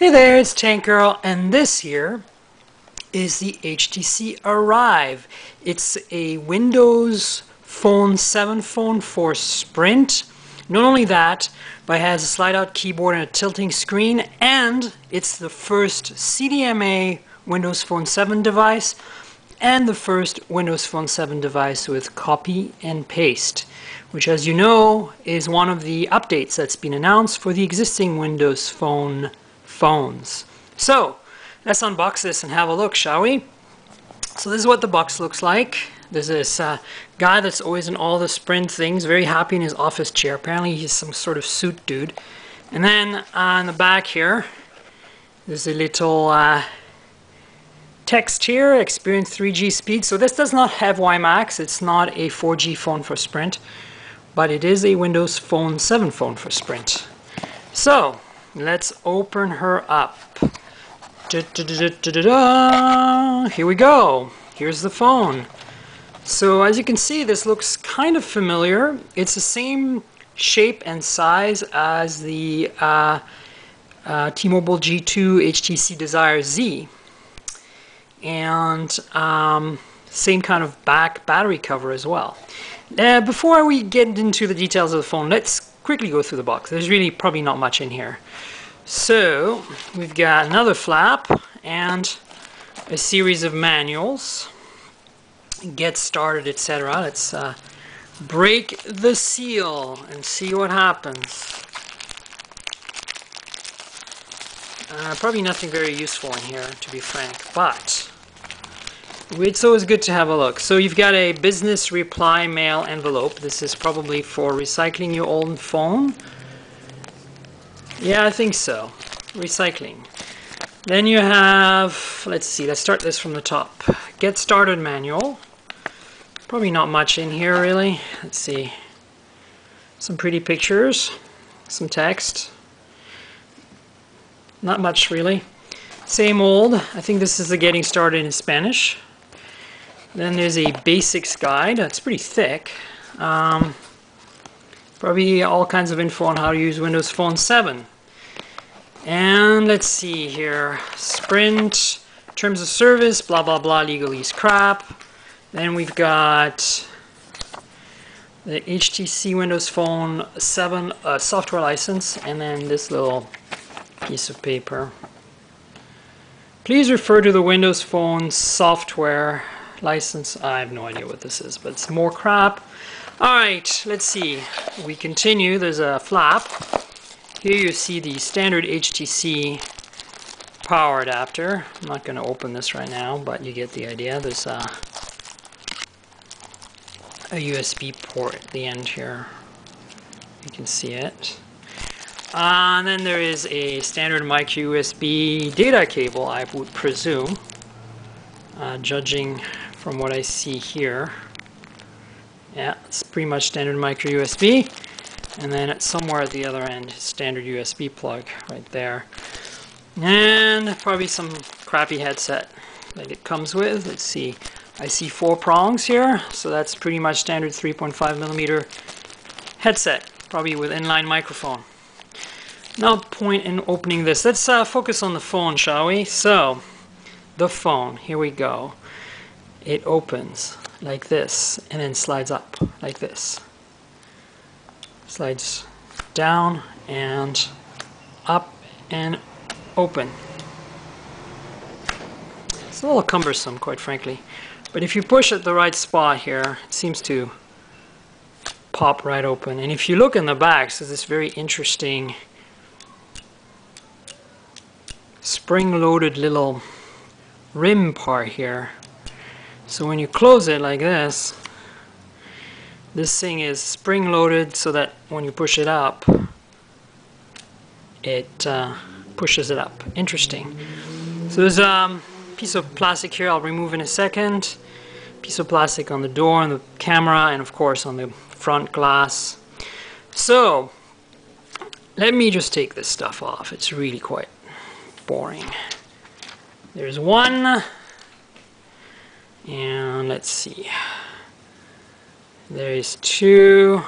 Hey there, it's Tank Girl, and this here is the HTC Arrive. It's a Windows Phone 7 phone for Sprint. Not only that, but it has a slide-out keyboard and a tilting screen, and it's the first CDMA Windows Phone 7 device and the first Windows Phone 7 device with copy and paste, which as you know is one of the updates that's been announced for the existing Windows Phone phones. So let's unbox this and have a look, shall we? So this is what the box looks like. There's this uh, guy that's always in all the Sprint things, very happy in his office chair. Apparently he's some sort of suit dude. And then on the back here, there's a little uh, text here, experience 3G speed. So this does not have WiMAX. It's not a 4G phone for Sprint, but it is a Windows Phone 7 phone for Sprint. So Let's open her up. Da, da, da, Here we go. Here's the phone. So as you can see, this looks kind of familiar. It's the same shape and size as the uh, uh, T-Mobile G2 HTC Desire Z. And um, same kind of back battery cover as well. Uh, before we get into the details of the phone, let's quickly go through the box. There's really probably not much in here. So we've got another flap and a series of manuals. Get started, etc. Let's uh, break the seal and see what happens. Uh, probably nothing very useful in here, to be frank, but it's always good to have a look. So you've got a business reply mail envelope. This is probably for recycling your old phone. Yeah, I think so. Recycling. Then you have, let's see, let's start this from the top. Get started manual. Probably not much in here really. Let's see. Some pretty pictures, some text. Not much really. Same old. I think this is the getting started in Spanish. Then there's a basics guide. That's pretty thick. Um, probably all kinds of info on how to use Windows Phone 7. And let's see here. Sprint, terms of service, blah, blah, blah, legalese crap. Then we've got the HTC Windows Phone 7 uh, software license, and then this little piece of paper. Please refer to the Windows Phone software license. I have no idea what this is, but it's more crap. All right, let's see. We continue. There's a flap. Here you see the standard HTC power adapter. I'm not going to open this right now, but you get the idea. There's a, a USB port at the end here. You can see it. Uh, and then there is a standard micro USB data cable, I would presume, uh, judging from what I see here. Yeah, it's pretty much standard micro USB. And then it's somewhere at the other end, standard USB plug right there. And probably some crappy headset that it comes with. Let's see. I see four prongs here, so that's pretty much standard 3.5 millimeter headset, probably with inline microphone. No point in opening this. Let's uh, focus on the phone, shall we? So, the phone. Here we go it opens like this and then slides up like this. Slides down and up and open. It's a little cumbersome, quite frankly. But if you push at the right spot here, it seems to pop right open. And if you look in the back, so this very interesting spring-loaded little rim part here so when you close it like this, this thing is spring loaded so that when you push it up, it uh, pushes it up. Interesting. So there's a um, piece of plastic here I'll remove in a second. Piece of plastic on the door, on the camera, and of course on the front glass. So, let me just take this stuff off. It's really quite boring. There's one and let's see there is two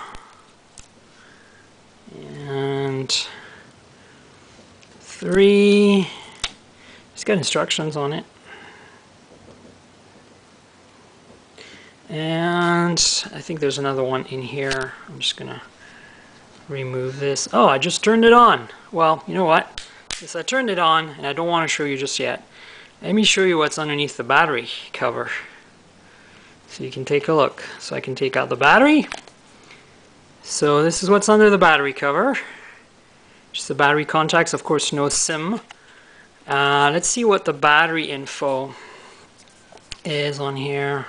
and three. It's got instructions on it. And I think there's another one in here. I'm just gonna remove this. Oh, I just turned it on. Well, you know what? Since I turned it on and I don't want to show you just yet, let me show you what's underneath the battery cover. So you can take a look. So I can take out the battery. So this is what's under the battery cover. Just the battery contacts, of course no SIM. Uh, let's see what the battery info is on here.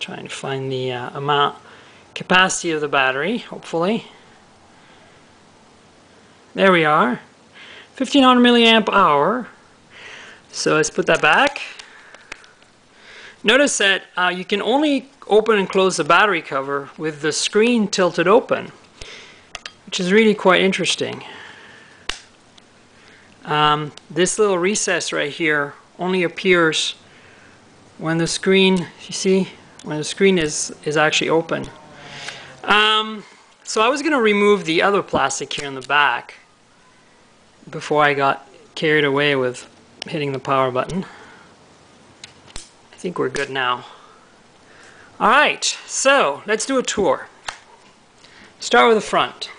Trying to find the uh, amount, capacity of the battery, hopefully. There we are. 1500 milliamp hour. So let's put that back. Notice that uh, you can only open and close the battery cover with the screen tilted open, which is really quite interesting. Um, this little recess right here only appears when the screen, you see, when the screen is, is actually open. Um, so I was going to remove the other plastic here in the back before I got carried away with hitting the power button. I think we're good now. Alright, so let's do a tour. Start with the front.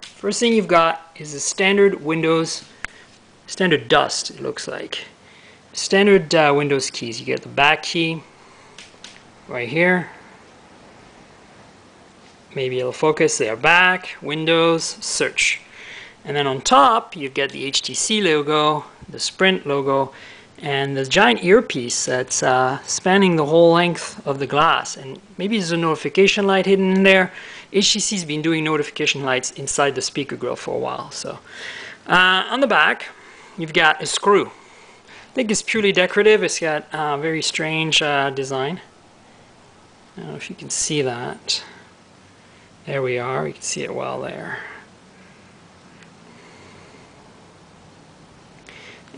First thing you've got is a standard Windows, standard dust it looks like. Standard uh, Windows keys. You get the back key right here. Maybe it'll focus there. Back, Windows, search. And then on top you get the HTC logo, the Sprint logo, and the giant earpiece that's uh, spanning the whole length of the glass. And maybe there's a notification light hidden in there. HTC's been doing notification lights inside the speaker grill for a while. So uh, on the back, you've got a screw. I think it's purely decorative. It's got a very strange uh, design. I don't know if you can see that. There we are. You can see it well there.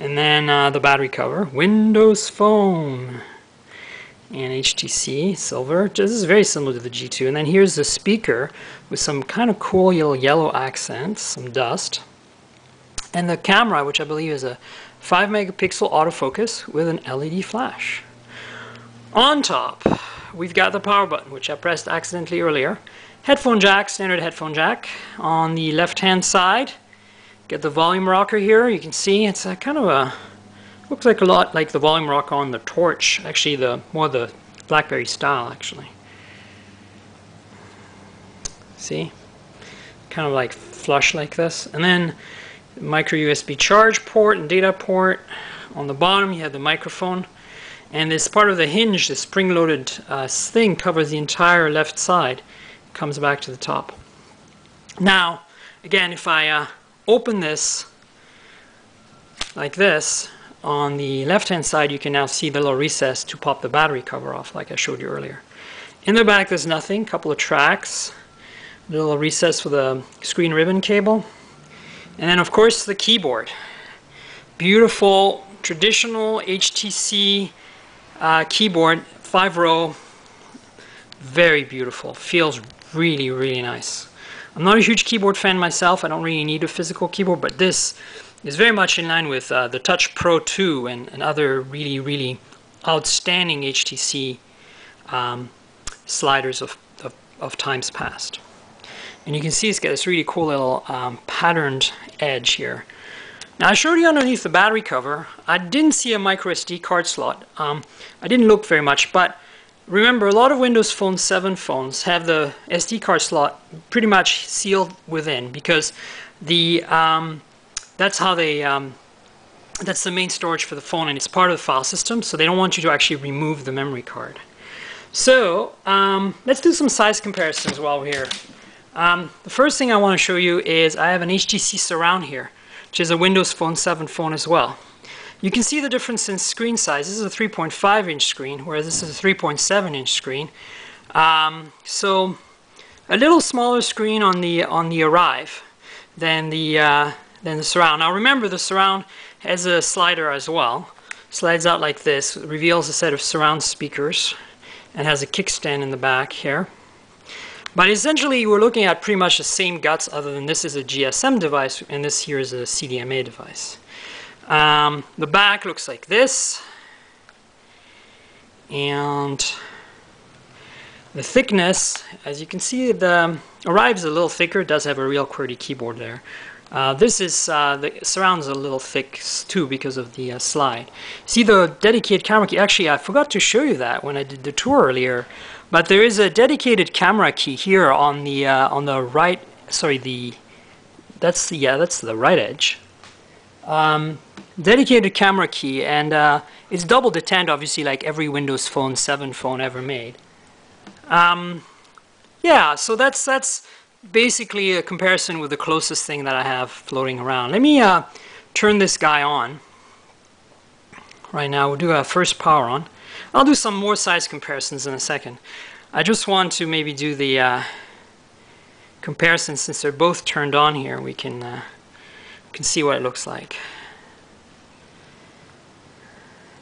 And then uh, the battery cover, Windows Phone and HTC silver. This is very similar to the G2. And then here's the speaker with some kind of cool yellow, yellow accents, some dust. And the camera, which I believe is a 5 megapixel autofocus with an LED flash. On top, we've got the power button, which I pressed accidentally earlier. Headphone jack, standard headphone jack. On the left hand side, Get the volume rocker here. You can see it's a kind of a looks like a lot like the volume rocker on the Torch. Actually, the more the BlackBerry style actually. See, kind of like flush like this, and then micro USB charge port and data port. On the bottom, you have the microphone. And this part of the hinge, the spring-loaded uh, thing, covers the entire left side. Comes back to the top. Now, again, if I uh, open this like this, on the left hand side you can now see the little recess to pop the battery cover off like I showed you earlier. In the back there's nothing, A couple of tracks, a little recess for the screen ribbon cable, and then of course the keyboard. Beautiful traditional HTC uh, keyboard, five row, very beautiful, feels really really nice. I'm not a huge keyboard fan myself. I don't really need a physical keyboard, but this is very much in line with uh, the Touch Pro 2 and, and, other really, really outstanding HTC um, sliders of, of, of, times past. And you can see it's got this really cool little um, patterned edge here. Now I showed you underneath the battery cover, I didn't see a micro SD card slot. Um, I didn't look very much, but Remember, a lot of Windows Phone 7 phones have the SD card slot pretty much sealed within because the um, that's how they um, that's the main storage for the phone and it's part of the file system so they don't want you to actually remove the memory card. So um, let's do some size comparisons while we're here. Um, the first thing I want to show you is I have an HTC Surround here which is a Windows Phone 7 phone as well. You can see the difference in screen size. This is a 3.5 inch screen, whereas this is a 3.7 inch screen. Um, so a little smaller screen on the on the Arrive than the uh, than the Surround. Now remember, the Surround has a slider as well. Slides out like this, reveals a set of surround speakers, and has a kickstand in the back here. But essentially, we're looking at pretty much the same guts, other than this is a GSM device, and this here is a CDMA device. Um, the back looks like this, and the thickness, as you can see, the Arrive is a little thicker. It does have a real QWERTY keyboard there. Uh, this is uh, the surround's a little thick too because of the uh, slide. See the dedicated camera key. Actually, I forgot to show you that when I did the tour earlier. But there is a dedicated camera key here on the uh, on the right. Sorry, the that's the yeah that's the right edge. Um, dedicated camera key, and uh, it's double detent obviously, like every Windows Phone 7 phone ever made. Um, yeah, so that's that's basically a comparison with the closest thing that I have floating around. Let me uh, turn this guy on. Right now, we'll do a first power on. I'll do some more size comparisons in a second. I just want to maybe do the uh, comparison since they're both turned on here. We can, uh, can see what it looks like.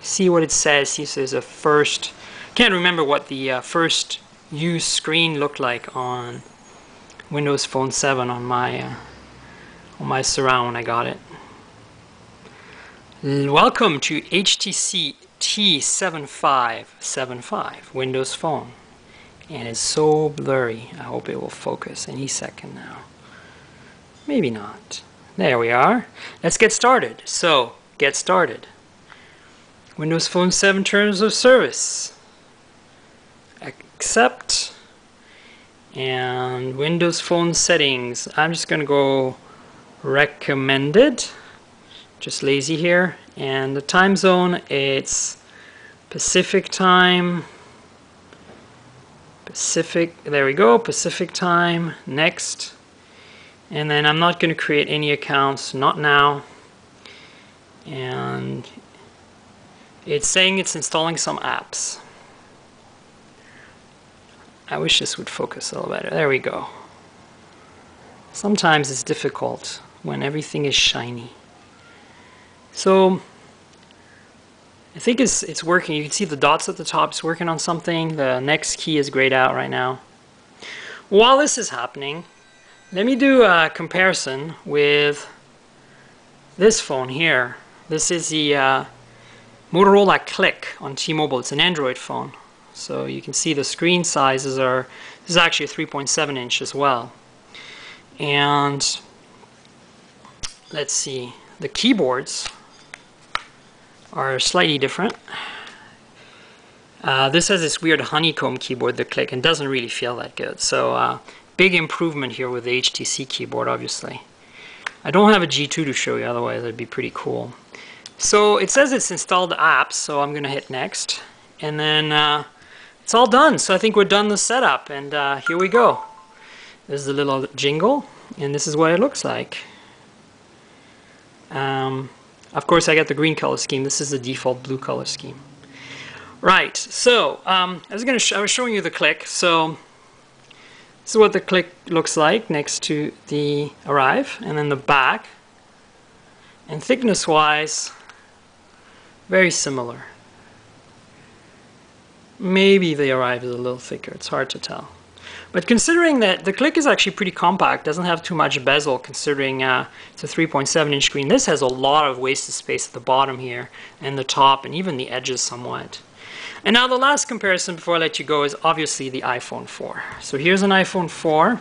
See what it says. See if there's a first. Can't remember what the uh, first used screen looked like on Windows Phone 7 on my uh, on my surround when I got it. Welcome to HTC T7575 Windows Phone. And it's so blurry. I hope it will focus any second now. Maybe not. There we are. Let's get started. So, get started. Windows Phone 7 Terms of Service. Accept and Windows Phone settings I'm just gonna go recommended just lazy here and the time zone it's Pacific time Pacific there we go Pacific time next and then I'm not going to create any accounts not now and it's saying it's installing some apps I wish this would focus a little better. There we go. Sometimes it's difficult when everything is shiny. So I think it's it's working. You can see the dots at the top. It's working on something. The next key is grayed out right now. While this is happening, let me do a comparison with this phone here. This is the uh, Motorola Cliq on T-Mobile. It's an Android phone. So you can see the screen sizes are, this is actually a 3.7 inch as well. And let's see, the keyboards are slightly different. Uh, this has this weird honeycomb keyboard, the Cliq, and doesn't really feel that good. So uh, big improvement here with the HTC keyboard, obviously. I don't have a G2 to show you, otherwise that'd be pretty cool. So it says it's installed apps, so I'm going to hit next. And then uh, it's all done. So I think we're done the setup and uh, here we go. There's the little jingle and this is what it looks like. Um, of course I got the green color scheme. This is the default blue color scheme. Right, so um, I was going to I was showing you the Cliq. So this is what the Cliq looks like next to the Arrive and then the back. And thickness wise, very similar. Maybe the Arrive is a little thicker, it's hard to tell. But considering that the Cliq is actually pretty compact, doesn't have too much bezel considering uh, it's a 3.7 inch screen. This has a lot of wasted space at the bottom here and the top and even the edges somewhat. And now the last comparison before I let you go is obviously the iPhone 4. So here's an iPhone 4.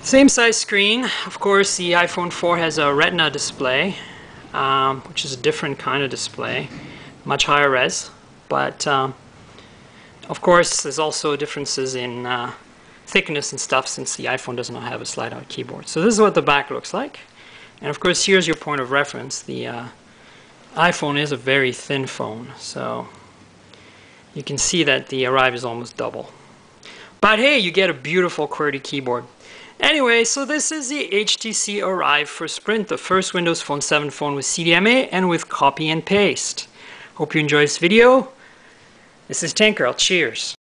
Same size screen. Of course the iPhone 4 has a Retina display, um, which is a different kind of display much higher res. But um, of course, there's also differences in uh, thickness and stuff since the iPhone does not have a slide-out keyboard. So this is what the back looks like. And of course, here's your point of reference. The uh, iPhone is a very thin phone, so you can see that the Arrive is almost double. But hey, you get a beautiful QWERTY keyboard. Anyway, so this is the HTC Arrive for Sprint, the first Windows Phone 7 phone with CDMA and with copy and paste. Hope you enjoy this video. This is Tank Girl. Cheers.